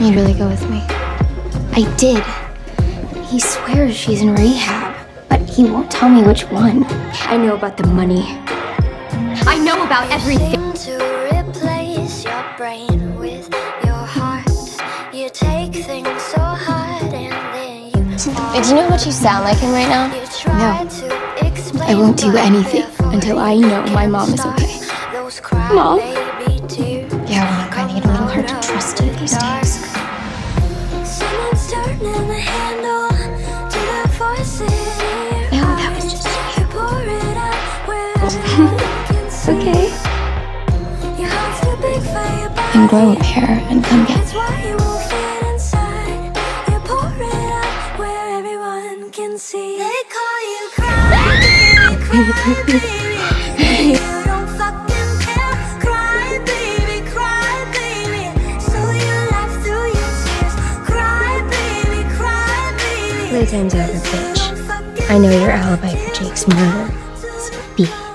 You'd really go with me? I did. He swears she's in rehab, but he won't tell me which one. I know about the money. I know about everything. To replace your brain with your heart. You take things so hard and then you Do you know what you sound like him right now? You try to explain I won't do anything until I know my mom is okay. Mom? Laugh through your tears. Cry baby, cry baby. Playtime's over, bitch. I know your alibi for Jake's murder. B.